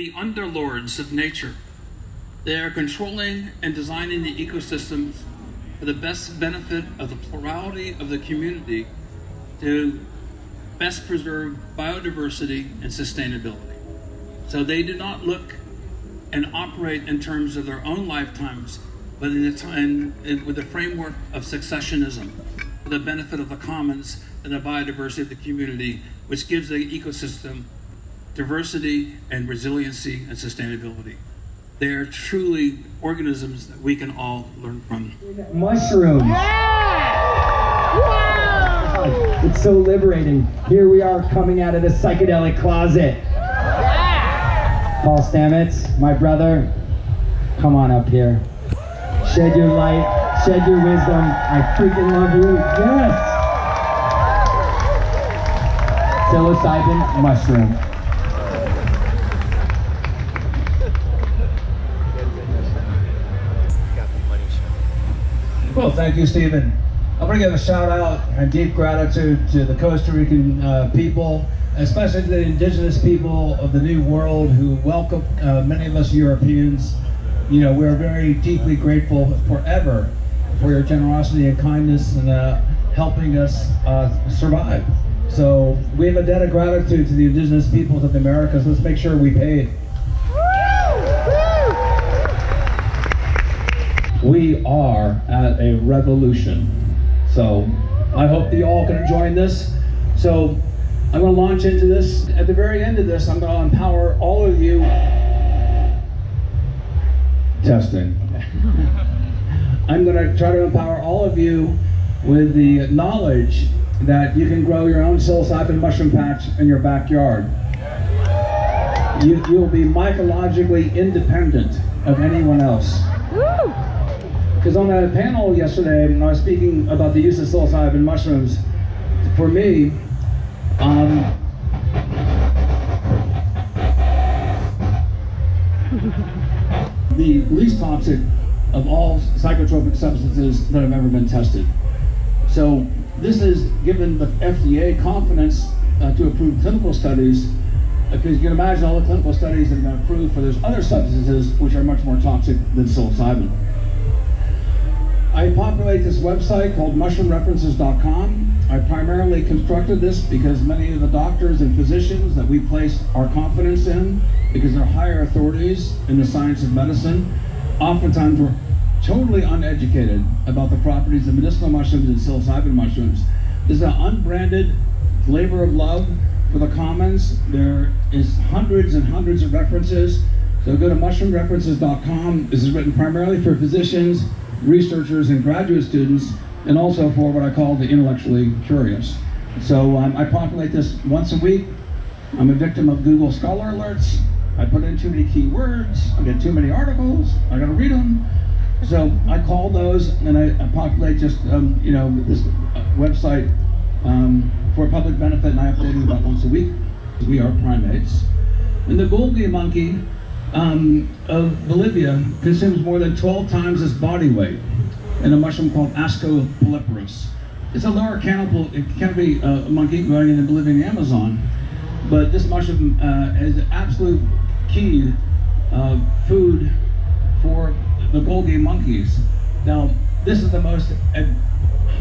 the underlords of nature. They are controlling and designing the ecosystems for the best benefit of the plurality of the community to best preserve biodiversity and sustainability. So they do not look and operate in terms of their own lifetimes, but in the time in, with the framework of successionism, for the benefit of the commons and the biodiversity of the community, which gives the ecosystem diversity and resiliency and sustainability. They are truly organisms that we can all learn from. Mushroom. Wow! It's so liberating. Here we are coming out of the psychedelic closet. Yeah! Paul Stamets, my brother, come on up here. Shed your light, shed your wisdom. I freaking love you. Yes! Psilocybin mushroom. Well, thank you, Stephen. I want to give a shout out and deep gratitude to the Costa Rican uh, people, especially the indigenous people of the New World who welcome uh, many of us Europeans. You know, we're very deeply grateful forever for your generosity and kindness and uh, helping us uh, survive. So we have a debt of gratitude to the indigenous peoples of the Americas. Let's make sure we pay it. Are at a revolution. So I hope that you all can join this. So I'm going to launch into this. At the very end of this, I'm going to empower all of you. Testing. I'm going to try to empower all of you with the knowledge that you can grow your own psilocybin mushroom patch in your backyard. You, you'll be mycologically independent of anyone else. Because on that panel yesterday, when I was speaking about the use of psilocybin mushrooms, for me, um, the least toxic of all psychotropic substances that have ever been tested. So this has given the FDA confidence uh, to approve clinical studies because you can imagine all the clinical studies that have been approved for those other substances which are much more toxic than psilocybin. I populate this website called mushroomreferences.com. I primarily constructed this because many of the doctors and physicians that we place our confidence in, because they're higher authorities in the science of medicine, oftentimes were totally uneducated about the properties of medicinal mushrooms and psilocybin mushrooms. This is an unbranded labor of love for the commons. There is hundreds and hundreds of references. So go to mushroomreferences.com. This is written primarily for physicians, researchers and graduate students, and also for what I call the intellectually curious. So um, I populate this once a week. I'm a victim of Google Scholar Alerts. I put in too many keywords, I get too many articles, I gotta read them. So I call those and I, I populate just, um, you know, this uh, website um, for public benefit and I update it about once a week. We are primates. And the Goeldi monkey um, of Bolivia consumes more than 12 times its body weight in a mushroom called Ascopolyporus. It's a lower cannibal, it can be a monkey growing in the Bolivian Amazon, but this mushroom uh, is absolute key uh, food for the Goeldi monkeys. Now, this is the most uh,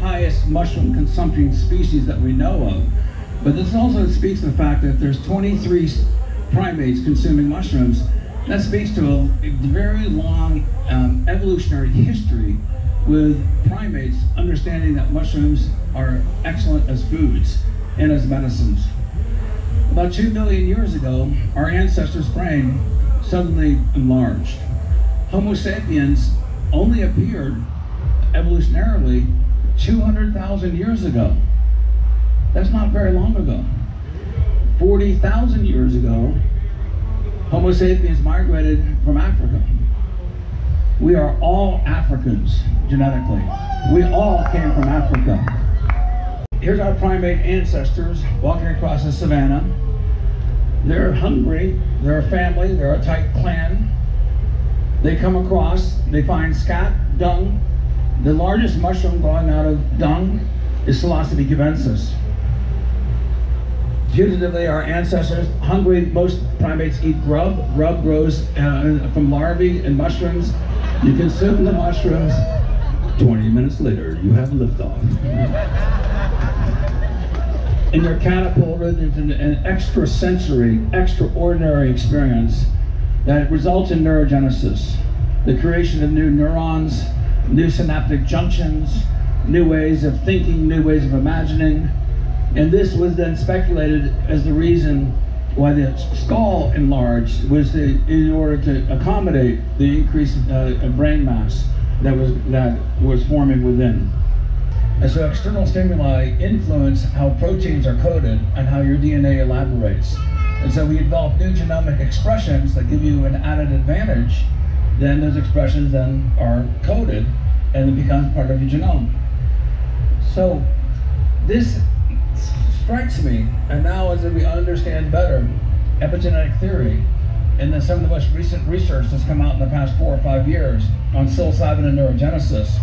highest mushroom consumption species that we know of, but this also speaks to the fact that there's 23 primates consuming mushrooms that speaks to a, very long um, evolutionary history with primates understanding that mushrooms are excellent as foods and as medicines. About two million years ago, our ancestors' brain suddenly enlarged. Homo sapiens only appeared evolutionarily 200,000 years ago. That's not very long ago. 40,000 years ago, Homo sapiens migrated from Africa. We are all Africans genetically. We all came from Africa. Here's our primate ancestors walking across the savannah. They're hungry, they're a family, they're a tight clan. They come across, they find scat, dung. The largest mushroom growing out of dung is Psilocybe cubensis. Putatively our ancestors, hungry, most primates eat grub. Grub grows uh, from larvae and mushrooms. You consume the mushrooms. 20 minutes later, you have liftoff. and you're catapulted into an extrasensory, extraordinary experience that results in neurogenesis, the creation of new neurons, new synaptic junctions, new ways of thinking, new ways of imagining. And this was then speculated as the reason why the skull enlarged was in order to accommodate the increased uh, brain mass that was that was forming within. And so external stimuli influence how proteins are coded and how your DNA elaborates. And so we develop new genomic expressions that give you an added advantage. Then those expressions then are coded and it becomes part of your genome. So this strikes me, and now as we understand better epigenetic theory, and then some of the most recent research that's come out in the past four or five years on psilocybin and neurogenesis,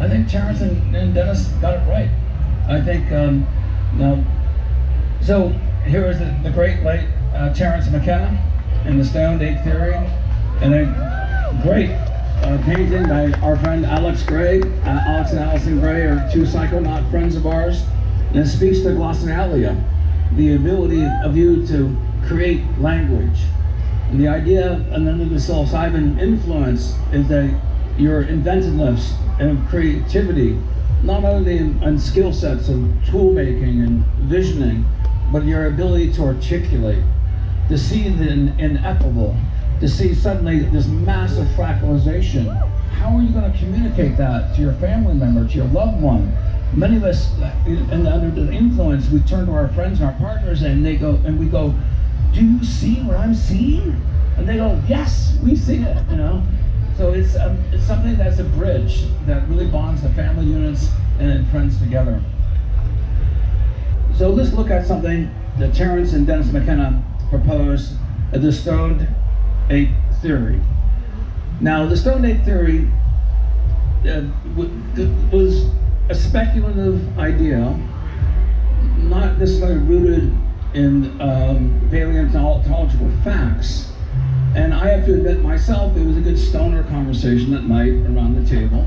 I think Terence and, and Dennis got it right. I think um, now, so here is the, the great late uh, Terence McKenna in the Stone Ape Theory, and a great uh, painting by our friend Alex Grey. Uh, Alex and Allison Grey are two psychonaut friends of ours. And speaks to glossolalia, the ability of you to create language. And the idea, and under the psilocybin influence, is that your inventiveness and creativity, not only in, in skill sets of tool making and visioning, but your ability to articulate, to see the ineffable, to see suddenly this massive fractalization. How are you going to communicate that to your family member, to your loved one? Many of us, and under the influence, we turn to our friends and our partners, and they go, and we go, "Do you see what I'm seeing?" And they go, "Yes, we see it." You know, so it's um, it's something that's a bridge that really bonds the family units and friends together. So let's look at something that Terence and Dennis McKenna proposed the stoned ape theory. Now, the stoned ape theory uh, was a speculative idea, not necessarily rooted in um, paleontological facts. And I have to admit myself, it was a good stoner conversation at night around the table.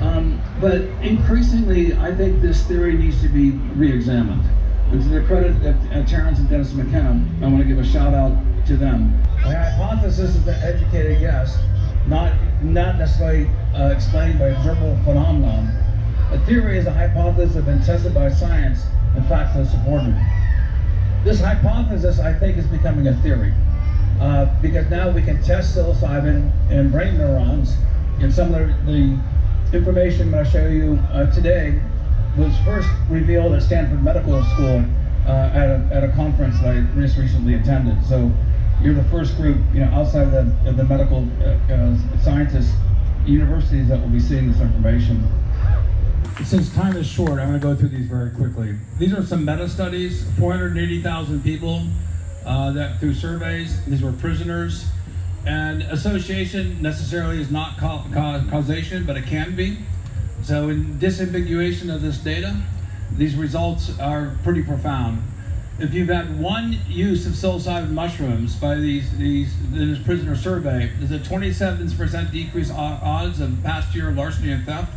Um, but increasingly, I think this theory needs to be re-examined. And to the credit of uh, Terence and Dennis McKenna, I want to give a shout out to them. My hypothesis is an educated guess, not, not necessarily uh, explained by observable phenomenon. A theory is a hypothesis that has been tested by science and factually supported. This hypothesis, I think, is becoming a theory. Uh, because now we can test psilocybin in brain neurons, and some of the, information to show you uh, today was first revealed at Stanford Medical School uh, at, a, at a conference that I just recently attended. So you're the first group, you know, outside of the, of the medical uh, uh, scientists universities that will be seeing this information. Since time is short, I'm going to go through these very quickly. These are some meta studies, 480,000 people uh, that through surveys, these were prisoners. And association necessarily is not ca ca causation, but it can be. So in disambiguation of this data, these results are pretty profound. If you've had one use of psilocybin mushrooms by these, these this prisoner survey, there's a 27% decrease odds of past year larceny and theft,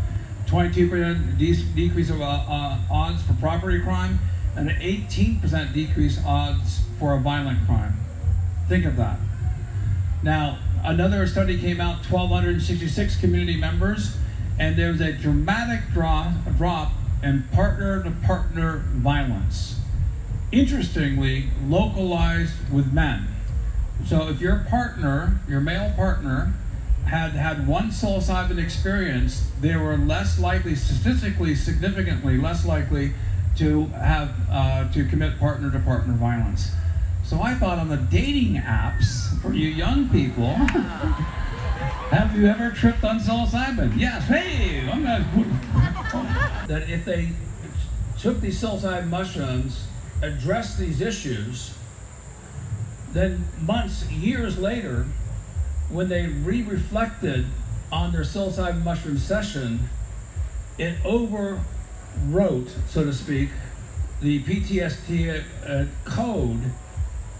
22% de decrease of uh, uh, odds for property crime, and an 18% decrease odds for a violent crime. Think of that. Now, another study came out, 1,266 community members, and there was a dramatic draw, drop in partner-to-partner violence. Interestingly, localized with men. So if your partner, your male partner, had had one psilocybin experience, they were less likely, statistically significantly less likely to have uh, to commit partner-to-partner violence. So I thought on the dating apps for you young people, have you ever tripped on psilocybin? Yes. Hey, I'm not. that if they took these psilocybin mushrooms, addressed these issues, then months, years later, when they re-reflected on their psilocybin mushroom session, it overwrote, so to speak, the PTSD uh, code,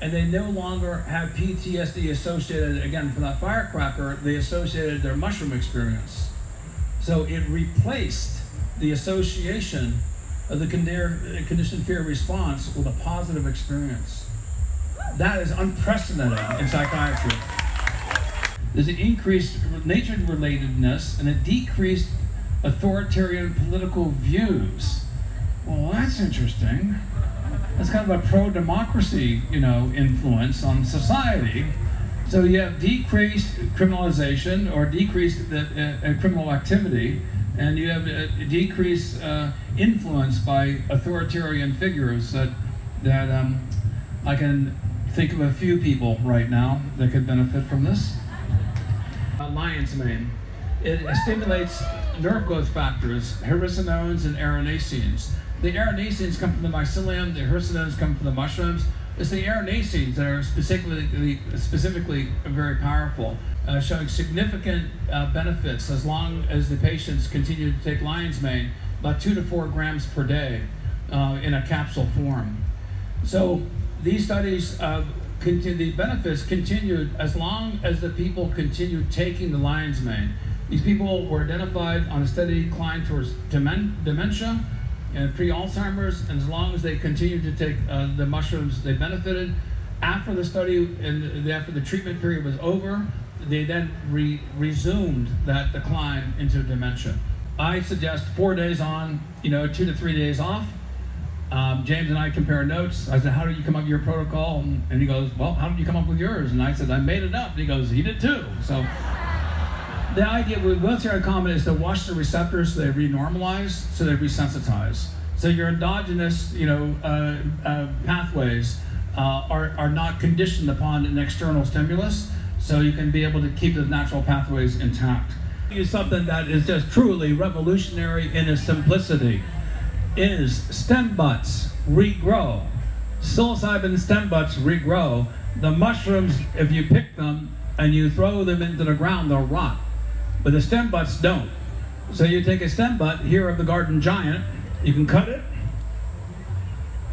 and they no longer have PTSD associated, again, for that firecracker, they associated their mushroom experience. So it replaced the association of the conditioned fear response with a positive experience. That is unprecedented in psychiatry. There's an increased nature relatedness and a decreased authoritarian political views. Well, that's interesting. That's kind of a pro-democracy, you know, influence on society. So you have decreased criminalization or decreased uh, uh, criminal activity, and you have a decreased uh, influence by authoritarian figures that that um, I can think of a few people right now that could benefit from this. Uh, lion's mane. It stimulates nerve growth factors, hericenones and erinacines. The erinacines come from the mycelium, the hericenones come from the mushrooms. It's the erinacines that are specifically, specifically very powerful, uh, showing significant uh, benefits as long as the patients continue to take lion's mane, about two to four grams per day uh, in a capsule form. So these studies, uh, continue, the benefits continued as long as the people continued taking the lion's mane. These people were identified on a steady decline towards dementia and pre-Alzheimer's, and as long as they continued to take uh, the mushrooms, they benefited. After the study and after the treatment period was over, they then re resumed that decline into dementia. I suggest four days on, you know, two to three days off. Um, James and I compare notes. I said, "How did you come up with your protocol?" And he goes, "Well, how did you come up with yours?" And I said, "I made it up." And he goes, "He did too." So the idea with wheelchair common is to watch the receptors so they renormalize, so they resensitize. So your endogenous, you know, uh, uh, pathways uh, are, are not conditioned upon an external stimulus, so you can be able to keep the natural pathways intact. Is something that is just truly revolutionary in its simplicity. Is stem butts regrow? Psilocybin stem butts regrow. The mushrooms, if you pick them and you throw them into the ground, they'll rot but the stem butts don't. So you take a stem butt here of the garden giant, you can cut it,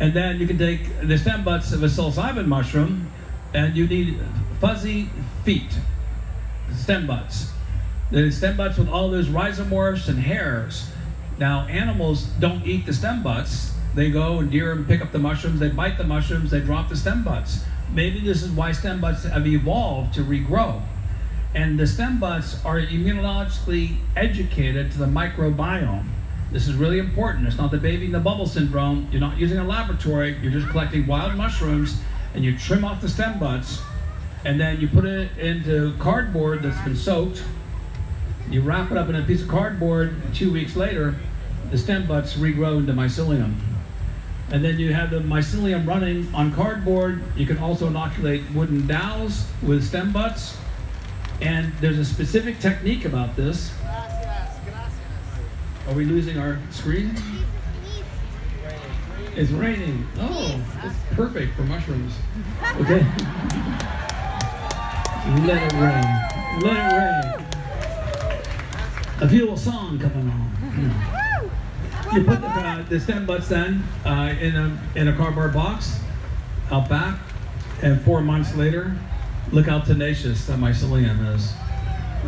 and then you can take the stem butts of a psilocybin mushroom, and you need fuzzy feet, stem butts. The stem butts with all those rhizomorphs and hairs. Now, animals don't eat the stem butts. They go and deer and pick up the mushrooms, they bite the mushrooms, they drop the stem butts. Maybe this is why stem butts have evolved to regrow. And the stem butts are immunologically educated to the microbiome. This is really important. It's not the baby in the bubble syndrome. You're not using a laboratory. You're just collecting wild mushrooms and you trim off the stem butts and then you put it into cardboard that's been soaked. You wrap it up in a piece of cardboard. Two weeks later, the stem butts regrow into mycelium. And then you have the mycelium running on cardboard. You can also inoculate wooden dowels with stem butts and there's a specific technique about this. Are we losing our screen? It's raining. Oh, it's perfect for mushrooms. Okay. Let it rain. Let it rain. A song coming on. You put the, uh, the stem butts then uh, in a in a cardboard box out back, and four months later, Look how tenacious that mycelium is.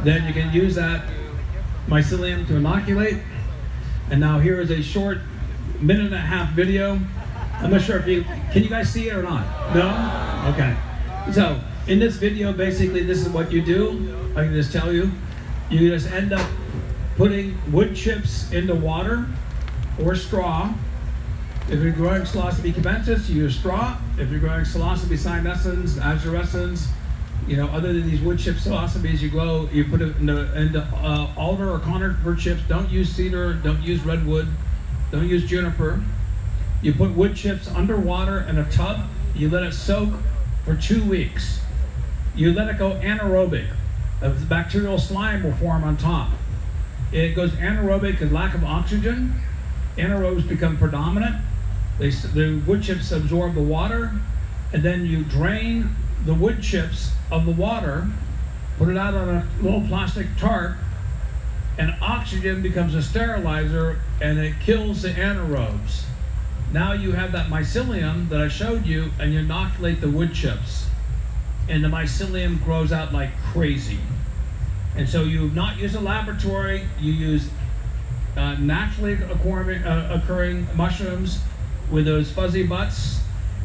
Then you can use that mycelium to inoculate. And now here is a short minute and a half video. I'm not sure if you, can you guys see it or not? No? Okay. So in this video, basically this is what you do. I can just tell you. You just end up putting wood chips into water or straw. If you're growing Psilocybe cubensis, you use straw. If you're growing Psilocybe cyanescens, azurescens, you know, other than these wood chip philosophies, you go, you put it into, into uh, alder or conifer chips. Don't use cedar. Don't use redwood. Don't use juniper. You put wood chips underwater in a tub. You let it soak for two weeks. You let it go anaerobic. The bacterial slime will form on top. It goes anaerobic because lack of oxygen. Anaerobes become predominant. They, the wood chips absorb the water, and then you drain the wood chips of the water, put it out on a little plastic tarp, and oxygen becomes a sterilizer and it kills the anaerobes. Now you have that mycelium that I showed you, and you inoculate the wood chips, and the mycelium grows out like crazy. And so you've not used a laboratory, you use uh, naturally uh, occurring mushrooms with those fuzzy butts.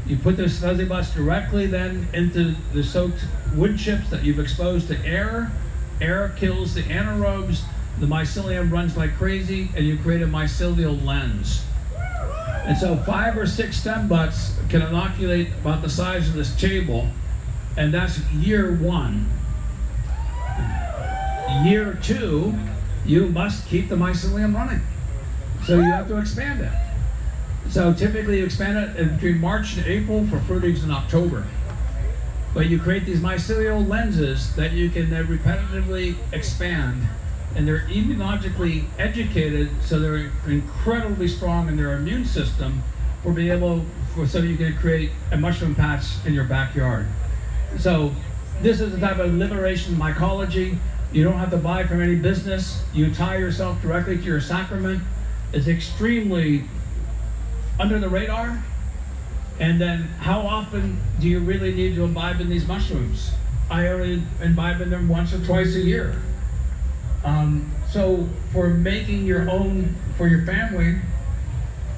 You put those fuzzy butts directly then into the soaked wood chips that you've exposed to air. Air kills the anaerobes, the mycelium runs like crazy, and you create a mycelial lens. And so five or six stem butts can inoculate about the size of this table, and that's year one. Year two, you must keep the mycelium running. So you have to expand it. So typically you expand it between March and April for fruitings in October. But you create these mycelial lenses that you can then repetitively expand and they're immunologically educated, so they're incredibly strong in their immune system for being able, for so you can create a mushroom patch in your backyard. So this is the type of liberation mycology. You don't have to buy from any business. You tie yourself directly to your sacrament. It's extremely under the radar. And then how often do you really need to imbibe in these mushrooms? I only imbibe in them once or twice a year. Um, so for making your own, for your family,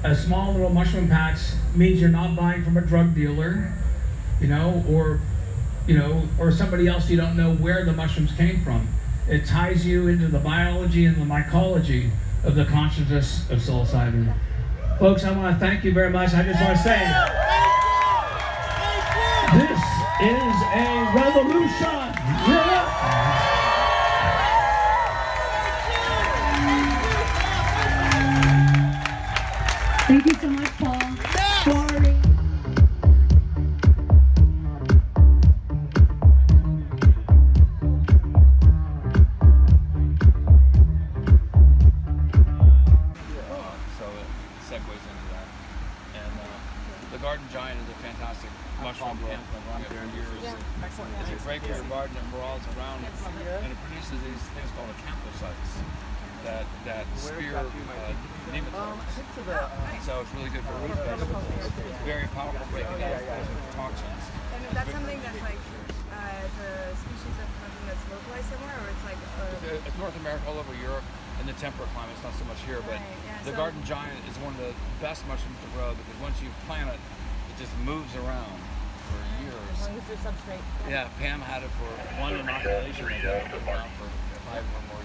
a small little mushroom patch means you're not buying from a drug dealer, you know, or, you know, or somebody else you don't know where the mushrooms came from. It ties you into the biology and the mycology of the consciousness of psilocybin. Folks, I want to thank you very much. I just want to say, this is a revolution. Yeah. Thank you so much, Paul. Garden and around it, and it produces these things called acanthocytes that that spear uh, nematodes. So it's really good for root vegetables. It's very powerful breaking down toxins. And is that something that's like, uh, it's a species of mushroom that's localized somewhere, or it's like, uh, It's North America, all over Europe, and the temperate climates, not so much here, but Right, yeah, the so- garden giant is one of the best mushrooms to grow because once you plant it, it just moves around for years. as long as there's substrate? Yeah, Pam had it for one inoculation for five or more.